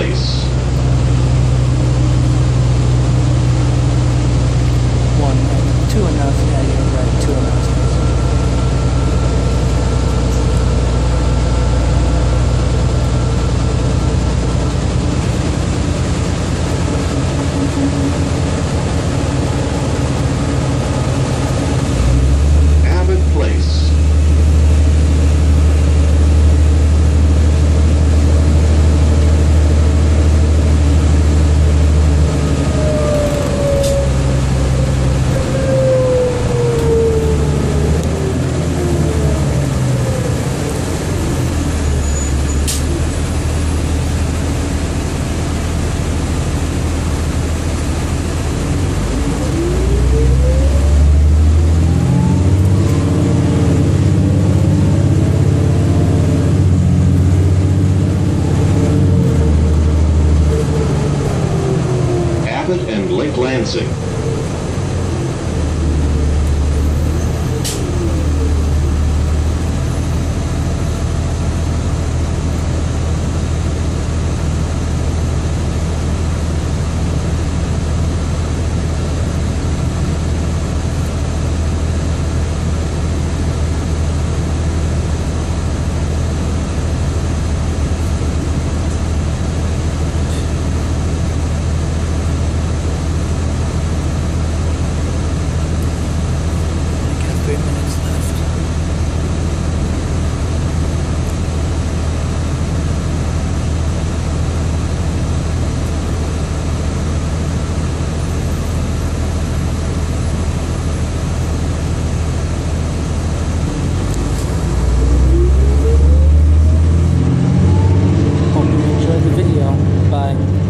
place. One, two and a half, yeah, yeah. Lansing. time.